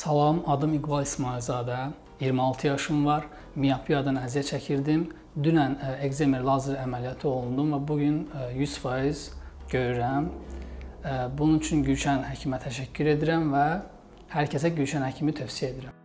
Salam, adım İqbal İsmailzadə. 26 yaşım var. Miyopiyadan əziyyət çəkirdim. Dünən e, ekzemer lazer əməliyyatı olundum və bu gün e, 100% görürəm. E, bunun üçün Gülşən həkimə təşəkkür edirəm və hər kəsə Gülşən həkimi tövsiyə edirəm.